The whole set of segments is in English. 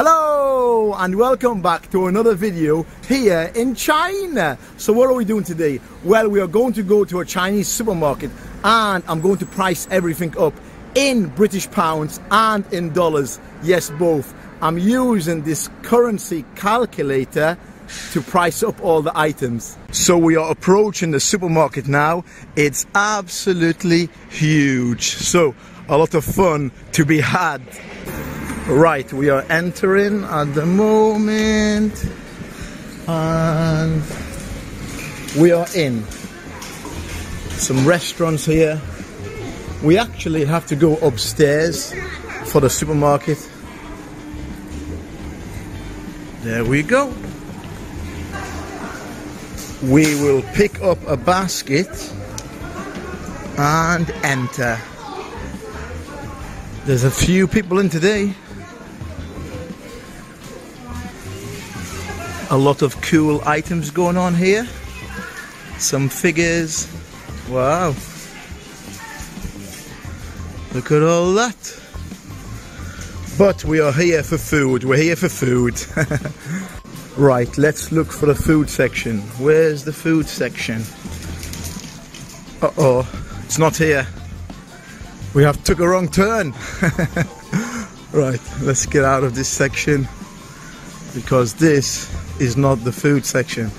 Hello and welcome back to another video here in China. So what are we doing today? Well, we are going to go to a Chinese supermarket and I'm going to price everything up in British pounds and in dollars. Yes, both. I'm using this currency calculator to price up all the items. So we are approaching the supermarket now. It's absolutely huge. So a lot of fun to be had. Right, we are entering at the moment and we are in some restaurants here. We actually have to go upstairs for the supermarket. There we go. We will pick up a basket and enter. There's a few people in today. A lot of cool items going on here. Some figures. Wow. Look at all that. But we are here for food. We're here for food. Right let's look for the food section. Where's the food section? Uh-oh it's not here. We have took a wrong turn. Right let's get out of this section. Because this is not the food section.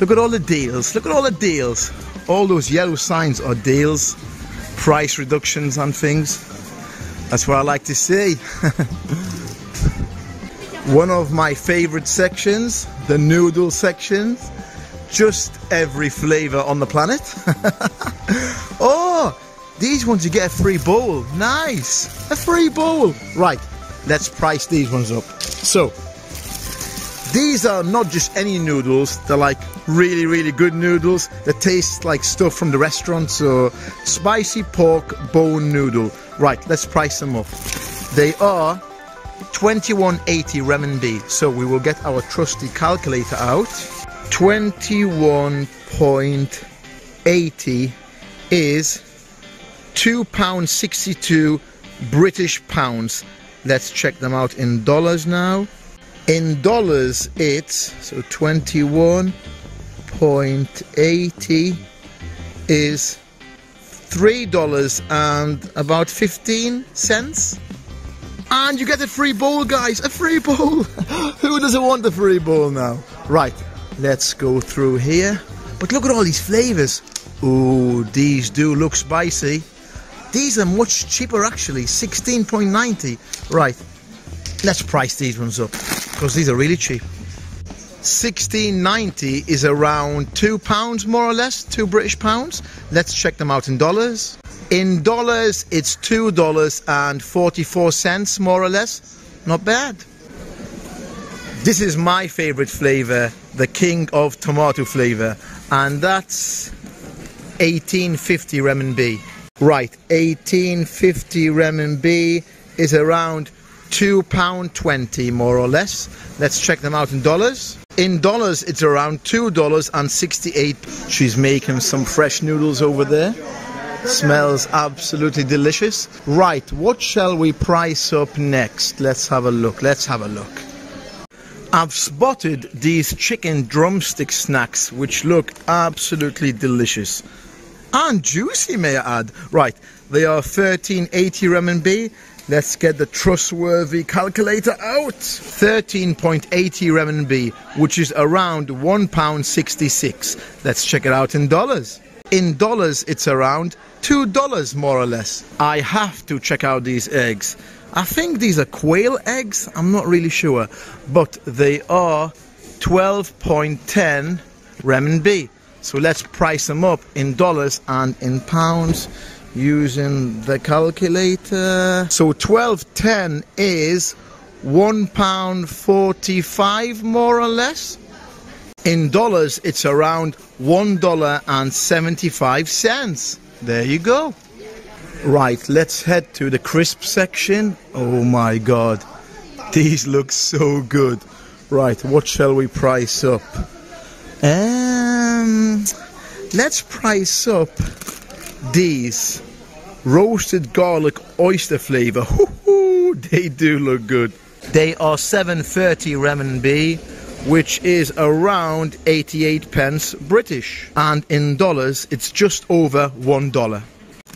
Look at all the deals. Look at all the deals. All those yellow signs are deals, price reductions on things. That's what I like to see. One of my favorite sections, the noodle section. Just every flavor on the planet. oh, these ones you get a free bowl. Nice. A free bowl. Right, let's price these ones up. So, these are not just any noodles, they're like really, really good noodles that taste like stuff from the restaurant. So, spicy pork bone noodle. Right, let's price them up. They are 2180 renminbi. So, we will get our trusty calculator out. 21.80 is £2.62 British pounds. Let's check them out in dollars now. In dollars, it's so 21.80 is three dollars and about 15 cents. And you get a free bowl, guys, a free bowl. Who doesn't want a free bowl now? Right, let's go through here. But look at all these flavors. Oh, these do look spicy. These are much cheaper actually, 16.90. Right, let's price these ones up because these are really cheap. 1690 is around two pounds more or less, two British pounds. Let's check them out in dollars. In dollars, it's two dollars and 44 cents more or less. Not bad. This is my favorite flavor, the king of tomato flavor, and that's 1850 renminbi. Right, 1850 renminbi is around £2.20 more or less. Let's check them out in dollars. In dollars, it's around two dollars and sixty-eight. She's making some fresh noodles over there. Smells absolutely delicious. Right, what shall we price up next? Let's have a look. Let's have a look. I've spotted these chicken drumstick snacks which look absolutely delicious and juicy may I add. Right, they are 1380 renminbi Let's get the trustworthy calculator out. 13.80 renminbi, which is around £1.66. Let's check it out in dollars. In dollars, it's around $2 more or less. I have to check out these eggs. I think these are quail eggs, I'm not really sure, but they are 12.10 renminbi. So let's price them up in dollars and in pounds using the calculator. So 1210 is one pound 45 more or less. In dollars, it's around one dollar and 75 cents. There you go. Right, let's head to the crisp section. Oh my god, these look so good. Right, what shall we price up? Um, let's price up these roasted garlic oyster flavor they do look good. They are 730 renminbi, which is around 88 pence British. And in dollars, it's just over one dollar.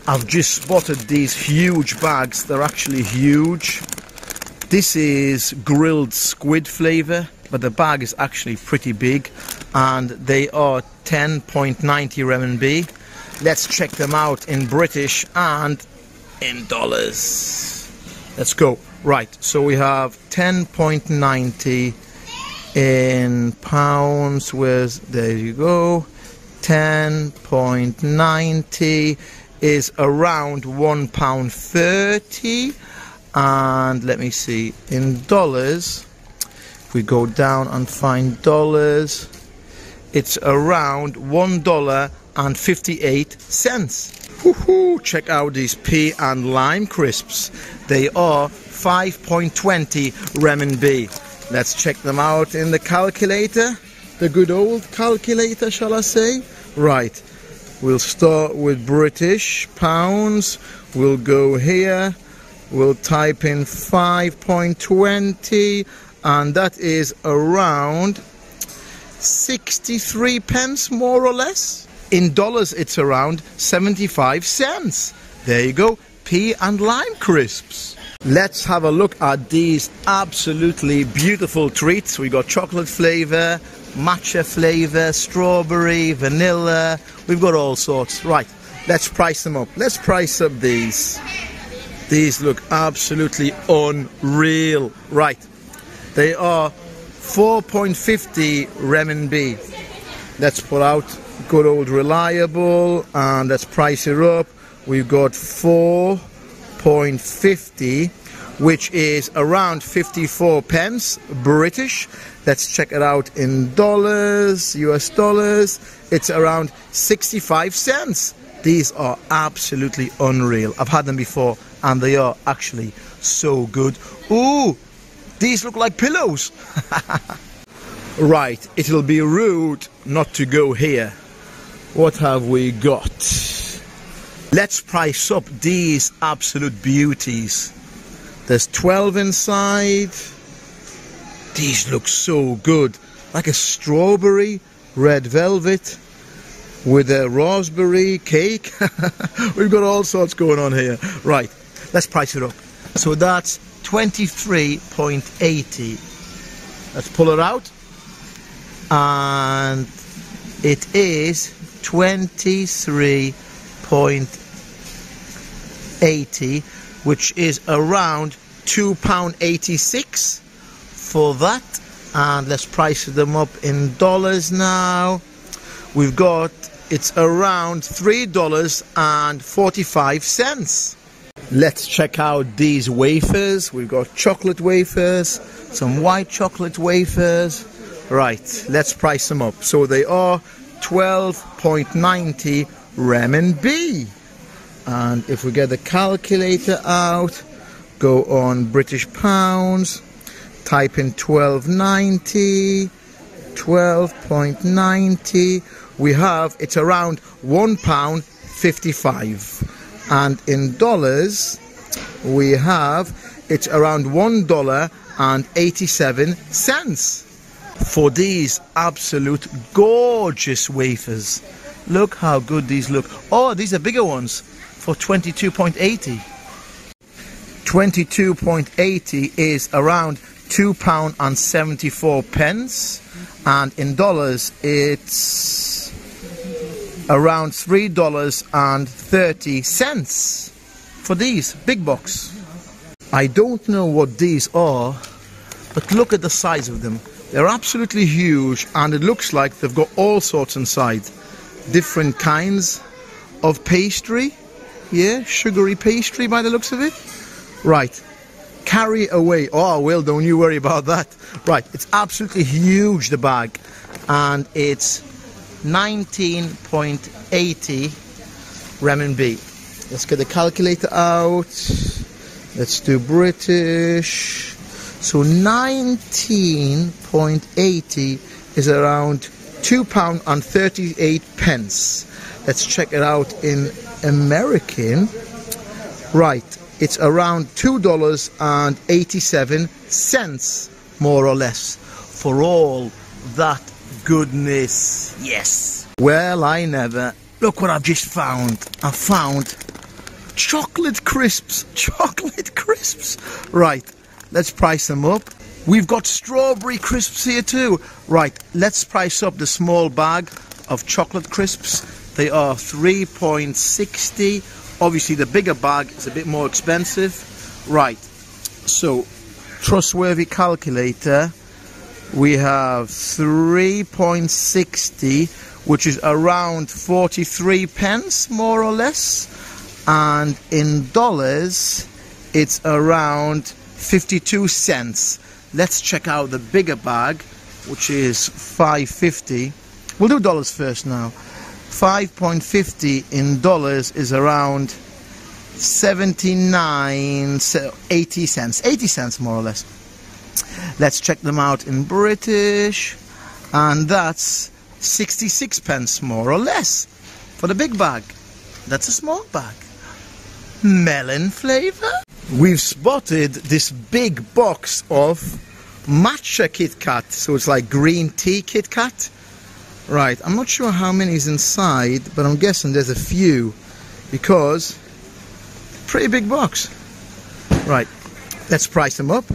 I've just spotted these huge bags. They're actually huge. This is grilled squid flavor, but the bag is actually pretty big and they are 10.90 renminbi. Let's check them out in British and in dollars. Let's go. Right, so we have 10.90 in pounds with there you go 10.90 is around one pound 30 and let me see in dollars if we go down and find dollars it's around one dollar and 58 cents. Check out these pea and lime crisps. They are 5.20 renminbi. Let's check them out in the calculator. The good old calculator shall I say? Right. We'll start with British pounds. We'll go here. We'll type in 5.20 and that is around 63 pence more or less in dollars it's around 75 cents. There you go. Pea and lime crisps. Let's have a look at these absolutely beautiful treats. We got chocolate flavor matcha flavor strawberry vanilla. We've got all sorts. Right let's price them up. Let's price up these. These look absolutely unreal. Right, they are 4.50 renminbi. Let's pull out good old reliable and let's price it up. We've got 4.50 which is around 54 pence British. Let's check it out in dollars, US dollars. It's around 65 cents. These are absolutely unreal. I've had them before and they are actually so good. Ooh, these look like pillows. right, it'll be rude not to go here. What have we got? Let's price up these absolute beauties. There's 12 inside. These look so good. Like a strawberry, red velvet, with a raspberry cake. We've got all sorts going on here. Right, let's price it up. So that's 23.80. Let's pull it out. And it is 23.80, which is around £2.86 for that. And let's price them up in dollars now. We've got it's around $3.45. Let's check out these wafers. We've got chocolate wafers, some white chocolate wafers. Right, let's price them up. So they are 12.90 renminbi. And if we get the calculator out, go on British pounds, type in 1290, 12.90 we have it's around one pound 55 and in dollars we have it's around one dollar and 87 cents for these absolute gorgeous wafers look how good these look oh these are bigger ones for 22.80 22.80 is around two pound and 74 pence and in dollars it's around $3.30 for these big box. I don't know what these are, but look at the size of them. They're absolutely huge and it looks like they've got all sorts inside. Different kinds of pastry. Yeah, sugary pastry by the looks of it. Right. Carry away. Oh, well, don't you worry about that. Right, it's absolutely huge, the bag. And it's 19.80 renminbi. Let's get the calculator out. Let's do British. So 19.80 is around two pound and 38 pence. Let's check it out in American. Right, it's around $2.87 more or less for all that goodness. Yes. Well, I never. Look what I've just found. I found chocolate crisps. Chocolate crisps. Right, let's price them up. We've got strawberry crisps here too. Right, let's price up the small bag of chocolate crisps. They are 3.60. Obviously, the bigger bag is a bit more expensive. Right, so trustworthy calculator. We have 3.60, which is around 43 pence, more or less. And in dollars, it's around 52 cents. Let's check out the bigger bag, which is 550. We'll do dollars first now. 5.50 in dollars is around 79 80 cents 80 cents more or less let's check them out in British and that's 66 pence more or less for the big bag that's a small bag melon flavor we've spotted this big box of matcha Kit Kat so it's like green tea Kit Kat Right, I'm not sure how many is inside, but I'm guessing there's a few because pretty big box. Right, let's price them up.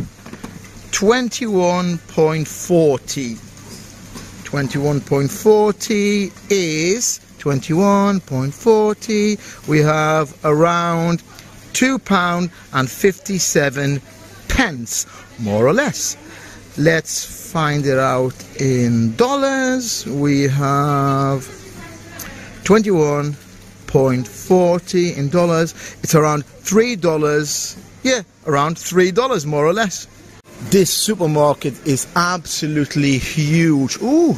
21.40. 21.40 is 21.40. We have around two pound and 57 pence, more or less. Let's find it out in dollars. We have 21.40 in dollars. It's around three dollars. Yeah, around three dollars more or less. This supermarket is absolutely huge. Ooh,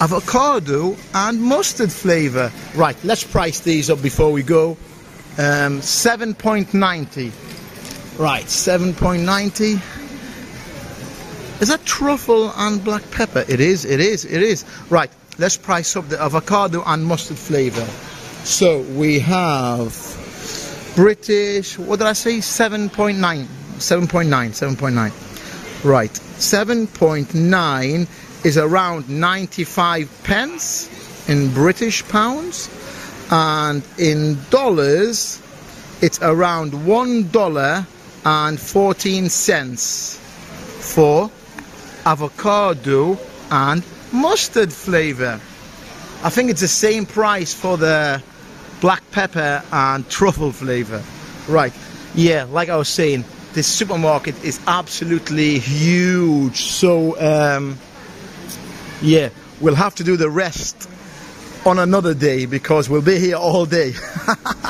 avocado and mustard flavor. Right, let's price these up before we go. Um, 7.90. Right, 7.90. Is that truffle and black pepper? It is, it is, it is. Right, let's price up the avocado and mustard flavor. So we have British, what did I say? 7.9. 7.9, 7.9. Right, 7.9 is around 95 pence in British pounds. And in dollars, it's around one dollar and 14 cents for avocado and mustard flavor. I think it's the same price for the black pepper and truffle flavor. Right, yeah, like I was saying, this supermarket is absolutely huge. So, um, yeah, we'll have to do the rest on another day because we'll be here all day.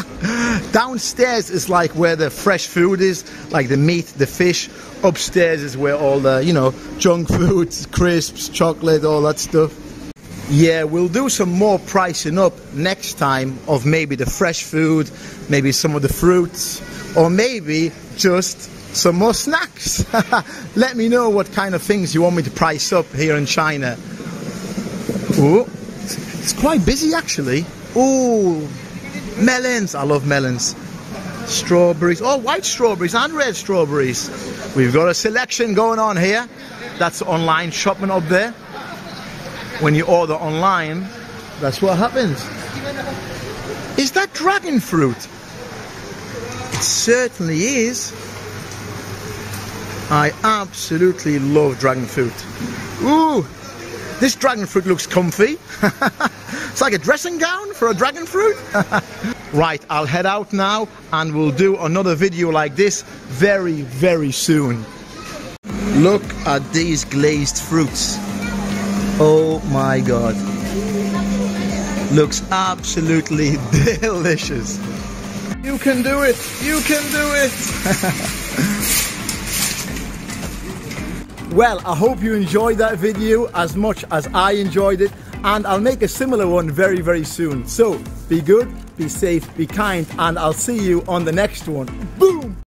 Downstairs is like where the fresh food is, like the meat, the fish. Upstairs is where all the, you know, junk foods, crisps, chocolate, all that stuff. Yeah, we'll do some more pricing up next time of maybe the fresh food, maybe some of the fruits, or maybe just some more snacks. Let me know what kind of things you want me to price up here in China. Ooh. It's quite busy actually. Oh, melons. I love melons. Strawberries. Oh, white strawberries and red strawberries. We've got a selection going on here. That's online shopping up there. When you order online, that's what happens. Is that dragon fruit? It certainly is. I absolutely love dragon fruit. Ooh, this dragon fruit looks comfy. it's like a dressing gown for a dragon fruit. right, I'll head out now and we'll do another video like this very, very soon. Look at these glazed fruits. Oh my god. Looks absolutely delicious. You can do it! You can do it! Well, I hope you enjoyed that video as much as I enjoyed it and I'll make a similar one very, very soon. So be good, be safe, be kind, and I'll see you on the next one. Boom!